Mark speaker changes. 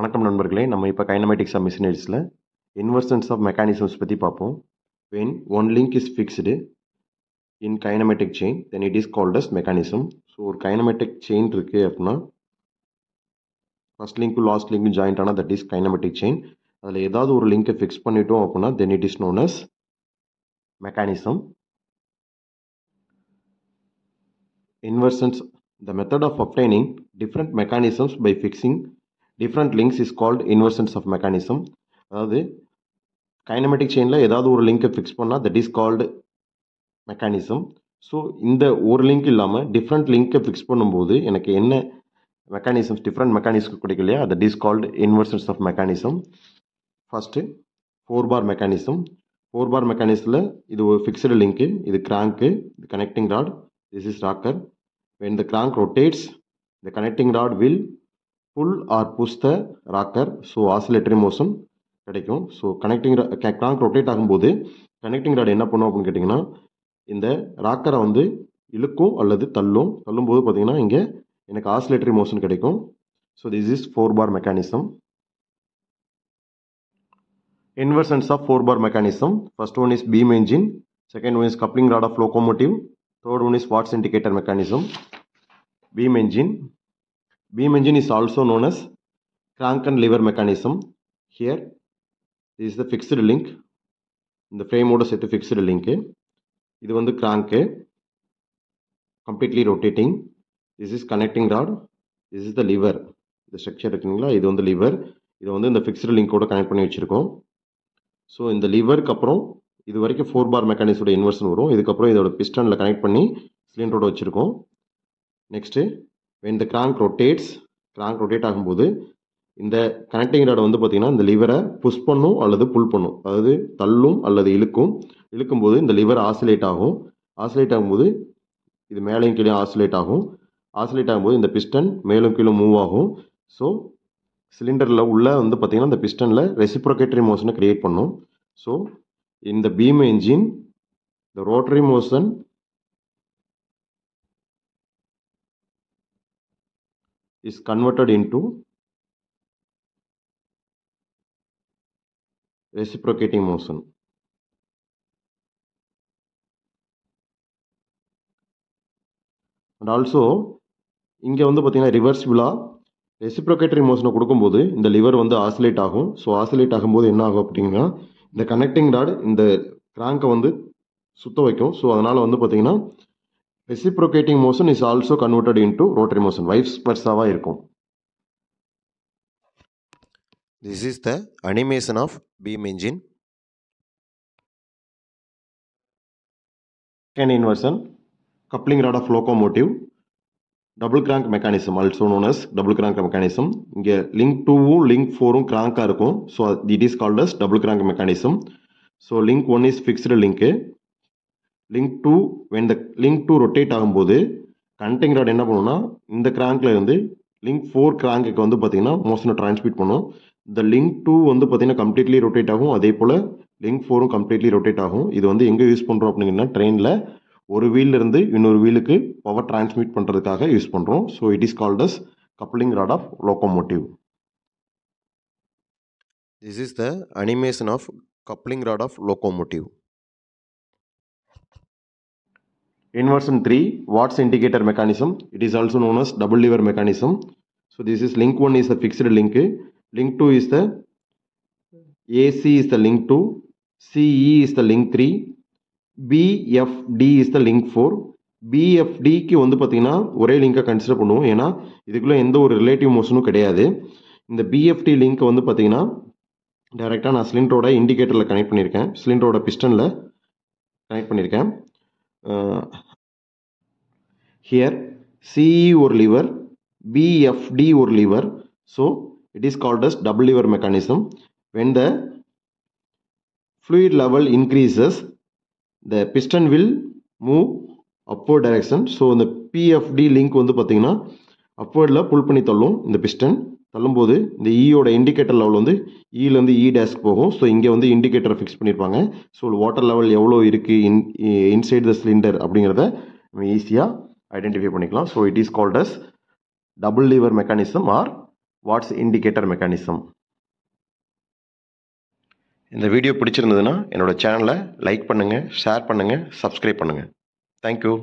Speaker 1: வணக்கம் நண்பர்களே. நம்ம இப்போ கைனமேட்டிக்ஸ் ஆஃப் மிஷினரிஸில் இன்வர்சன்ஸ் ஆஃப் மெக்கானிசம்ஸ் பற்றி பார்ப்போம். When one link is fixed in kinematic chain then it is called as mechanism so ஒரு கைனமேட்டிக் செயின் இருக்குது அப்படின்னா ஃபஸ்ட் லிங்க்கும் லாஸ்ட் லிங்க்கும் ஜாயிண்ட் ஆனால் தட் இஸ் கைனமேட்டிக் செயின் அதில் ஏதாவது ஒரு லிங்கை ஃபிக்ஸ் பண்ணிட்டோம் அப்படின்னா then it is known as mechanism inversions the method of obtaining different mechanisms by fixing different links is called inversions of mechanism அதாவது கைனமெட்டிக் செயினில் ஏதாவது ஒரு லிங்க்கை ஃபிக்ஸ் பண்ணால் that is called mechanism so இந்த ஒரு லிங்க் இல்லாமல் டிஃப்ரெண்ட் லிங்கை ஃபிக்ஸ் பண்ணும்போது எனக்கு என்ன மெக்கானிசம்ஸ் டிஃப்ரெண்ட் மெக்கானிசம் கிடைக்கும் இல்லையா? That is called inversions of mechanism first four bar mechanism four bar மெக்கானிஸில் இது ஒரு ஃபிக்ஸ்டு லிங்க்கு இது கிராங்க்கு இது connecting rod this is rocker when the crank rotates the connecting rod will pull or push the rocker so oscillatory motion கிடைக்கும் so connecting crank rotate ஆகும்போது connecting rod என்ன பண்ணும் அப்படின்னு கேட்டிங்கன்னா இந்த ராக்கரை வந்து இழுக்கும் அல்லது தள்ளும் தள்ளும்போது பார்த்திங்கன்னா இங்கே எனக்கு ஆசிலேட்டரி மோஷன் கிடைக்கும் so this is four bar mechanism inversions of four bar mechanism first one is beam engine second one is coupling rod of locomotive third one is Watt's indicator mechanism beam engine Beam engine is also known as crank and lever mechanism. Here, this is the fixed link. இந்த ஃப்ரேமோட சேர்த்து fixed link இது வந்து crank completely rotating this is connecting rod this is the lever இந்த structure இருக்குங்களா? இது வந்து liver இதை வந்து இந்த ஃபிக்ஸ்டு லிங்கோட கனெக்ட் பண்ணி வச்சுருக்கோம். ஸோ இந்த லிவருக்கு அப்புறம் இது வரைக்கும் ஃபோர் பார் மெக்கானிக்ஸோட இன்வர்ஷன் வரும். இதுக்கப்புறம் இதோட பிஸ்டனில் கனெக்ட் பண்ணி சிலிண்டரோட வச்சுருக்கோம். Next when the crank rotates crank rotate ஆகும்போது இந்த கனெக்டிங் ராட் வந்து பார்த்திங்கன்னா இந்த லிவரை புஷ் பண்ணும் அல்லது புல் பண்ணும். அதாவது தள்ளும் அல்லது இழுக்கும். இழுக்கும்போது இந்த லிவர் ஆசிலேட் ஆகும். ஆசிலேட் ஆகும்போது இது மேலேயும் கீழே ஆசிலேட் ஆகும். ஆசிலேட் ஆகும்போது இந்த பிஸ்டன் மேலும் கீழும் மூவ் ஆகும். ஸோ சிலிண்டரில் உள்ள வந்து பார்த்திங்கன்னா இந்த பிஸ்டனில் ரெசிப்ரோகேட்டரி மோஷனை க்ரியேட் பண்ணும். ஸோ இந்த பீம் என்ஜின் இந்த rotary motion is converted into reciprocating motion. And also இங்கே வந்து பார்த்தீங்கன்னா ரிவர்சிபிளாக ரெசிப்ரோகேட்டரி மோஷனை கொடுக்கும்போது இந்த லிவர் வந்து ஆசிலேட் ஆகும். ஸோ ஆசிலேட் ஆகும்போது என்ன ஆகும் அப்படிங்கன்னா இந்த கனெக்டிங் ராட் இந்த கிராங்கை வந்து சுத்த வைக்கும். ஸோ அதனால் வந்து பார்த்தீங்கன்னா reciprocating motion is also converted into rotary motion wife ஸ்பர்ஸாவாக இருக்கும்
Speaker 2: This is the animation of beam engine.
Speaker 1: Second inversion, coupling rod of locomotive, double crank mechanism also known as double crank mechanism இங்கே link டூவும் link ஃபோரும் கிராங்காக இருக்கும். So it is called as double crank mechanism so link one is fixed link link two when the link two rotate ஆகும்போது connecting rod என்ன பண்ணுன்னா இந்த கிராங்க்ல இருந்து லிங்க் ஃபோர் கிராங்குக்கு வந்து பார்த்தீங்கன்னா மோஷனை டிரான்ஸ்மிட் பண்ணும். இந்த லிங்க் டூ வந்து பார்த்தீங்கன்னா கம்ப்ளீட்லி ரொட்டேட் ஆகும். அதே போல் லிங்க் ஃபோரும் கம்ப்ளீட்லி ரொட்டேட் ஆகும். இது வந்து எங்கே யூஸ் பண்ணுறோம் அப்படிங்கன்னா ட்ரெயினில் ஒரு வீலிருந்து இன்னொரு வீலுக்கு பவர் டிரான்ஸ்மிட் பண்ணுறதுக்காக யூஸ் பண்ணுறோம் so it is called as coupling rod of locomotive
Speaker 2: this is the animation of coupling rod of locomotive
Speaker 1: Inversion 3, Watt's indicator mechanism. It is also known as double lever mechanism. So this is link 1 is the fixed link. Link 2 is the AC is the link 2. CE is the link 3. BFD is the link 4. பிஎஃப்டிக்கு வந்து பார்த்தீங்கன்னா ஒரே லிங்கை consider பண்ணுவோம் ஏன்னா இதுக்குள்ளே எந்த ஒரு ரிலேட்டிவ் மோஷனும் கிடையாது இந்த பிஎஃப்டி லிங்க் வந்து பார்த்தீங்கன்னா டைரெக்டாக நான் சிலிண்டரோட இண்டிகேட்டரில் கனெக்ட் பண்ணியிருக்கேன் சிலிண்டரோட பிஸ்டனில் கனெக்ட் பண்ணியிருக்கேன் here CE ஒரு lever BFD ஒரு lever so it is called as double lever mechanism when the fluid level increases the piston will move upward direction so இந்த PFD link வந்து பார்த்தீங்கன்னா அப்வர்டில் புல் பண்ணி தள்ளும் இந்த பிஸ்டன் தள்ளும்போது இந்த ஈயோட இண்டிகேட்டர் லெவல் வந்து e ஈலேருந்து இ e டேஸ்க்கு போகும். ஸோ இங்கே வந்து இண்டிகேட்டரை ஃபிக்ஸ் பண்ணியிருப்பாங்க ஸோ வாட்டர் லெவல் எவ்வளோ இருக்குது இன் இன்சைட் த சிலிண்டர் அப்படிங்கிறத நம்ம ஈஸியாக ஐடென்டிஃபை பண்ணிக்கலாம். So it is called as double lever mechanism or Watt's indicator mechanism
Speaker 2: இந்த வீடியோ பிடிச்சிருந்ததுன்னா என்னோட சேனலை லைக் பண்ணுங்கள் ஷேர் பண்ணுங்கள் சப்ஸ்கிரைப் பண்ணுங்கள் தேங்க்யூ